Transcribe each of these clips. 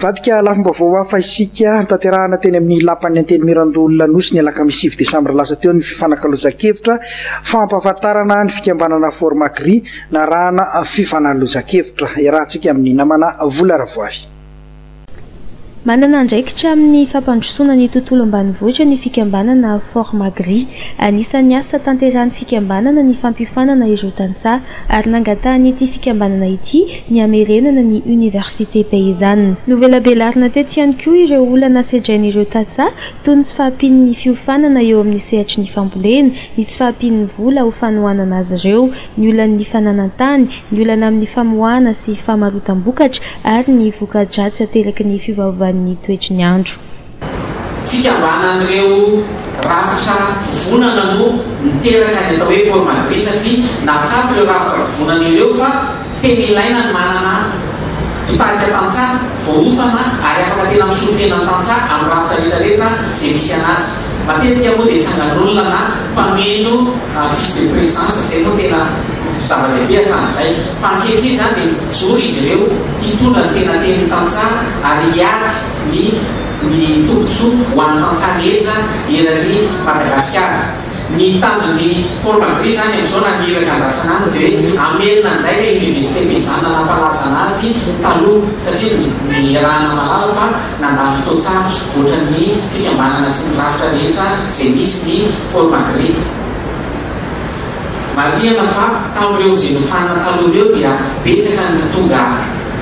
Nivadika lafim-baovao hafa isika, notanterahana teny amin'ny Lapan'ny Antenimierandoholona Anosy ny alakamisy sivy desambra lasa teo ny fifanakalozan-kevitra fampahafantarana ny fikambanana Formagri narahana fifanalozan-kevitra iarahantsika amin'ny namana Vola Ravoavy. Manana andraikitra amin'ny fampandrosoana ny tontolo ambanivohitra ny fikambanana Formagri. Anisan'ny asa tanterahan'ny fikambanana ny fampiofanana ireo tantsaha. ary nangatahan'ity fikambanana ity ny hamerenana ny Université Paysanne. Novelabelarina teto ihany koa ireo olana sedrain'ireo tantsaha toy ny tsy fahampian'ny fiofanana eo amin'ny sehatry ny fambolena, ny tsy fahampian'ny vola ho fanohanana azy ireo, ny olan'ny fananan-tany, ny olana amin'ny famoahana sy famarotam-bokatra ary ny voka-dratsy ateraky ny fiovaovan'ny toetry ny andro. Fikambanan'ireo rafitra vovonana no niteraka ny atao hoe format gris satria nahatsapa ireo rafitra vovonana ireo fa tena ilaina ny manana mpitarika tantsaha voaofana ary afaka tena misolo tena ny tantsaha amin'ny rafitra rehetrarehetra izay misy anazy. Matetika moa dia tsangan'olona na mpameno fiche de présence izay no tena zava-dehibe hatramin'izay fa ankehitriny izany dia mijoro izy ireo hitondra ny tena tenin'ny tantsaha ary hiady ny ny tombotsoa ho an'ny tantsaha rehetra izany eran'ny Madagasikara. Ny tanjon'ny Format Gris izany amin'izao na ny iraka andrasana any dia hamerina indray ilay Université Bezana nampalazana azy taloha satria niarahana malala fa nandany fotoan-tsarotra ohatran'ny fikambanana sy ny rafitra rehetra izay nisy ny Format Gris. Marihana fa tamin'ireo izay nofanina taloha ireo dia betsaka ny tonga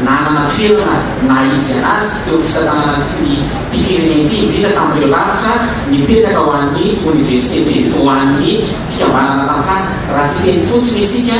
Nanana toerana naha izy anazy teo amin'ny fitantanana ity firenena ity, indrindra tamin'ireo rafitra nipetraka ho an'ny Oniversite be, ho an'ny fikambanana tantsaha. Raha tsy hiteny fotsiny isika,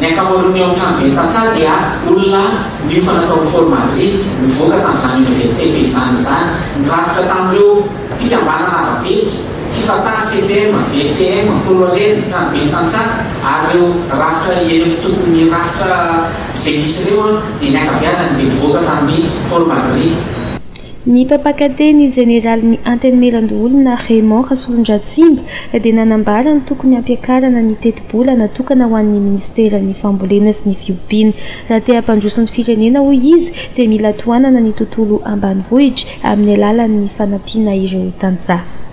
ny ankamaroan'ny ao amin'ny tranoben'ny tantsaha dia olona niofana tao amin'ny Fort Madrid, nivoaka tamin'izany Oniversite be izany izany. Nirafitra tamin'ireo fikambanana vaventy, Fifatà, CPM, VFTM, Pôlo Arena, tranoben'ny tantsaha, ary ireo rafitra eny amin'ny tompony rafitra, Izay nisy ireo dia ny ankabeazany dia nivoaka tamin'ny Formal Grid. Ny mpampakateny jeneralin'ny Antenimierandoholona, Raymond Rasolondratsimba, dia nanambara ny tokony hampiakarana ny tetibola natokana ho an'ny minisiteran'ny Fambolena sy ny Fiompiana. Raha te hampandroso ny firenena, hoy izy, dia mila tohanana ny tontolo ambanivohitra amin'ny alalan'ny fanampiana ireo tantsaha.